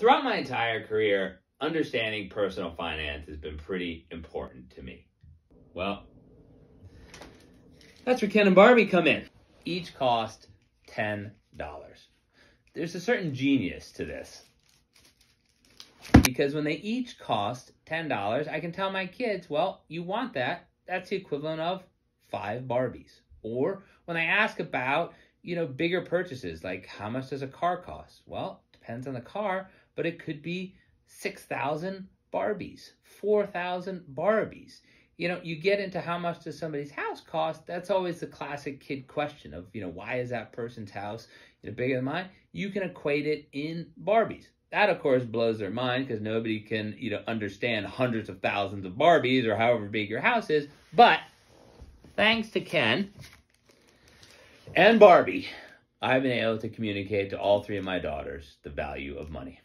Throughout my entire career, understanding personal finance has been pretty important to me. Well, that's where Ken and Barbie come in. Each cost $10. There's a certain genius to this. Because when they each cost $10, I can tell my kids, well, you want that. That's the equivalent of five Barbies. Or when I ask about, you know, bigger purchases, like how much does a car cost? Well, depends on the car, but it could be 6,000 Barbies, 4,000 Barbies. You know, you get into how much does somebody's house cost? That's always the classic kid question of, you know, why is that person's house you know, bigger than mine? You can equate it in Barbies. That, of course, blows their mind because nobody can, you know, understand hundreds of thousands of Barbies or however big your house is. But thanks to Ken and Barbie, I've been able to communicate to all three of my daughters the value of money.